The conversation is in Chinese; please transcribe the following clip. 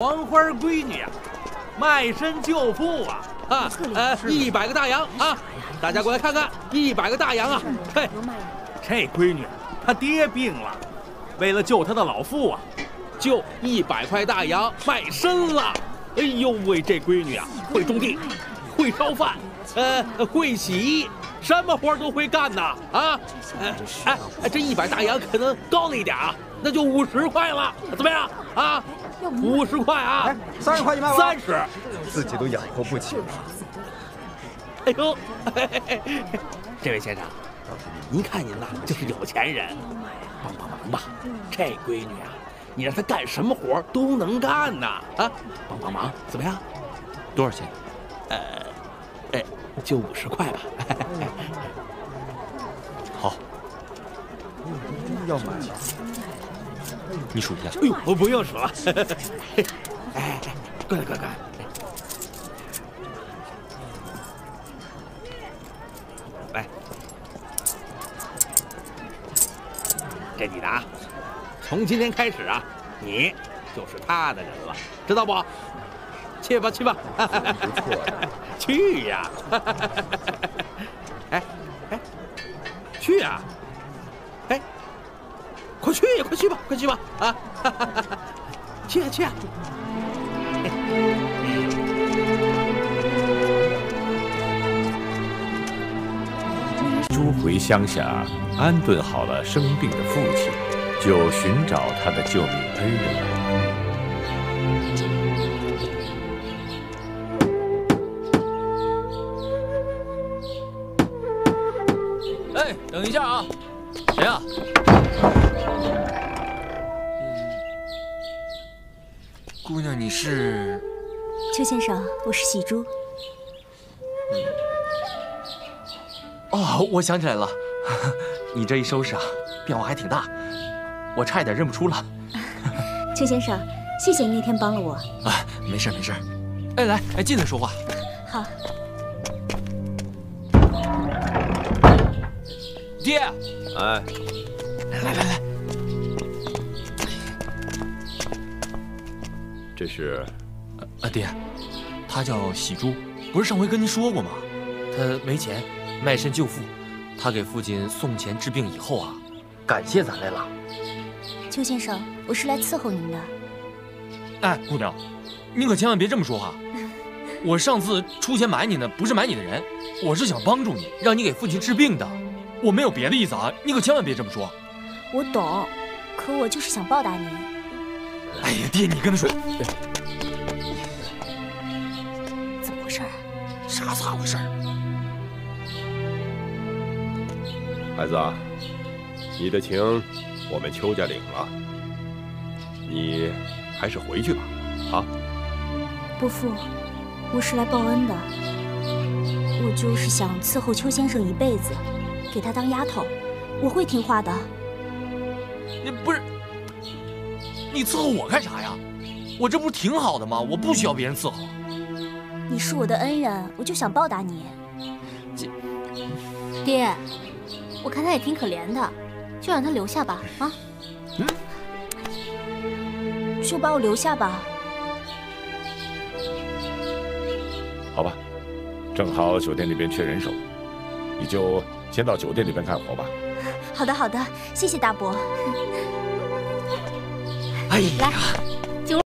黄花闺女啊，卖身救父啊！啊，呃，一百个大洋啊！大家过来看看，一百个大洋啊！嘿，这闺女她爹病了，为了救她的老父啊，就一百块大洋卖身了。哎呦喂，这闺女啊，会种地，会烧饭，呃，会洗衣，什么活都会干呐！啊，哎，这一百大洋可能高了一点啊，那就五十块了，怎么样啊？五十块啊！三十块你卖三十，自己都养活不起了。哎呦，这位先生，您看您呐，就是有钱人，帮帮忙吧！这闺女啊，你让她干什么活都能干呐！啊，帮帮忙，怎么样？多少钱？呃，哎，就五十块吧。好，要买。你数一下。哎呦，我不用数了。哎，过来，过来，过来。来，这你的啊。从今天开始啊，你就是他的人了，知道不？去吧，去吧。不错。去呀！哎哎，去呀！哎。快去呀！快去吧！快去吧！啊，去 啊去啊！猪 回乡下安顿好了生病的父亲，就寻找他的救命恩人。哎，等一下啊！谁啊？姑娘，你是？邱先生，我是喜珠。哦，我想起来了，你这一收拾啊，变化还挺大，我差一点认不出了。邱先生，谢谢你那天帮了我。啊，没事没事。哎，来，哎，进来说话。好。爹。哎。来来来来。这是，啊爹，他叫喜珠，不是上回跟您说过吗？他没钱，卖身救父。他给父亲送钱治病以后啊，感谢咱来了。邱先生，我是来伺候您的。哎，姑娘，您可千万别这么说话。我上次出钱买你呢，不是买你的人，我是想帮助你，让你给父亲治病的。我没有别的意思啊，你可千万别这么说。我懂，可我就是想报答您。哎呀，爹，你跟他说，怎么回事啊？啥咋回事？孩子，你的情我们邱家领了，你还是回去吧。啊，伯父，我是来报恩的，我就是想伺候邱先生一辈子，给他当丫头，我会听话的。你不是？你伺候我干啥呀？我这不是挺好的吗？我不需要别人伺候。你是我的恩人，我就想报答你。爹，我看他也挺可怜的，就让他留下吧。啊？嗯。就把我留下吧。好吧，正好酒店那边缺人手，你就先到酒店里边干活吧。好的，好的，谢谢大伯。哎呀！